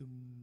Dum.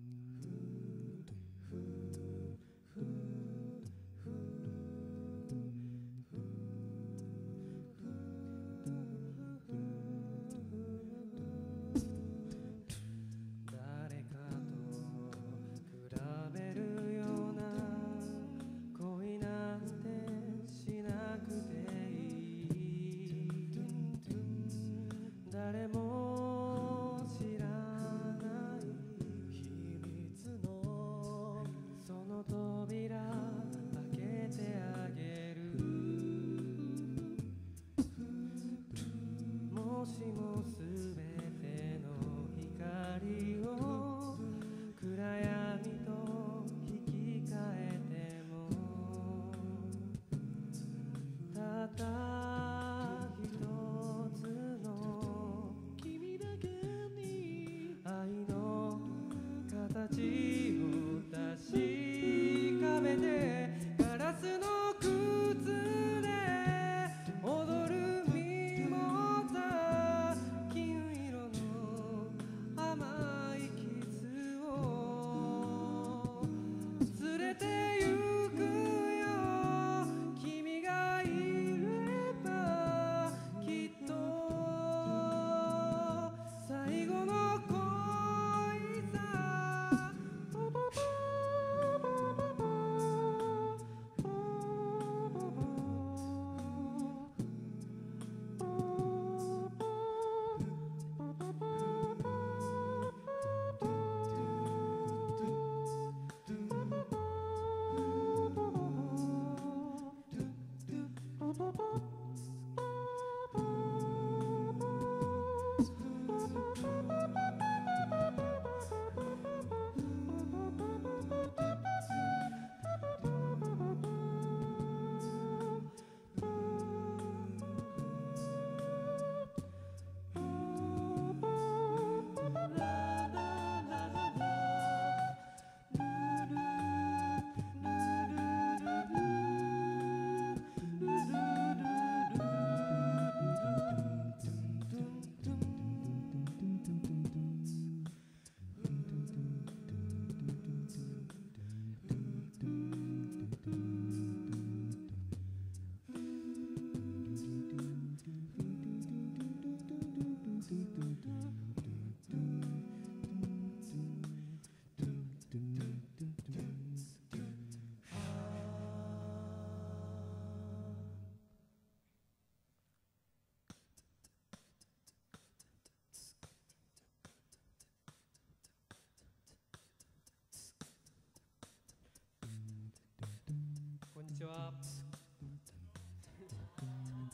ちは、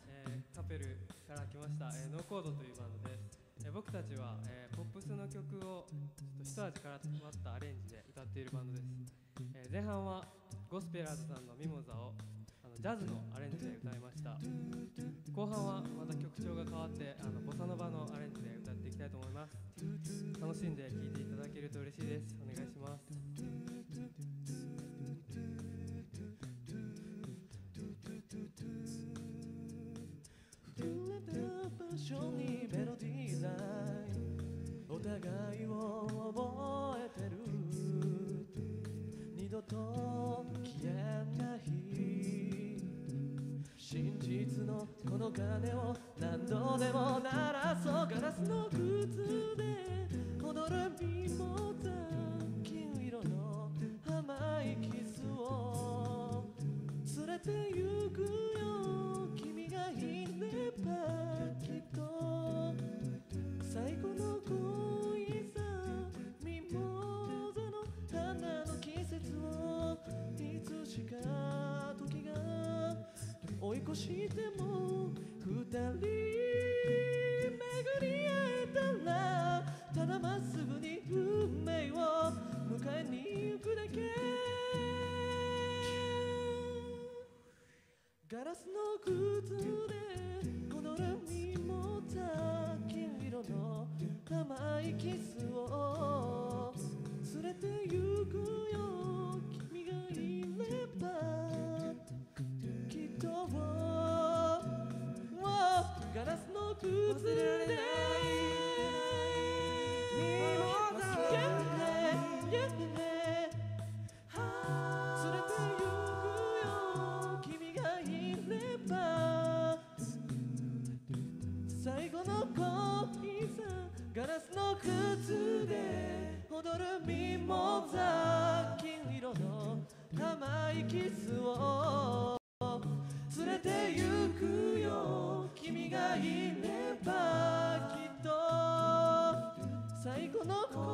えーカペルから来ました、えーノーコードというバンドです、えー僕たちは、えーポップスの曲をちょっと一味から詰まったアレンジで歌っているバンドです、えー前半はゴスペラーズさんの「ミモザ」をあのジャズのアレンジで歌いました。後半はまた曲調が変わってあのボサノバのアレンジで歌っていきたいと思います。楽しんで聴いていただけると嬉しいです。お願いします。所にメロディーラインお互いを覚えてる二度と消えない真実のこの鐘を何度でも鳴らそうガラスの靴で踊る身も追い越しても二人巡り会えたらただまっすぐに運命を迎えに行くだけガラスの靴で踊るミモザ金色の甘いキスを連れて行くよガラスの靴で踊るミモザ金色の甘いキスを連れて行くよ君がいればきっと最後の恋